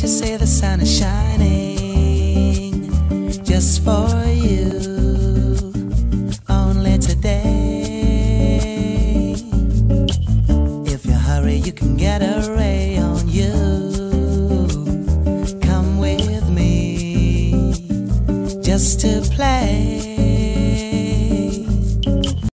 to you say the sun is shining just for you? Only today. If you hurry, you can get a ray on you. Come with me just to play.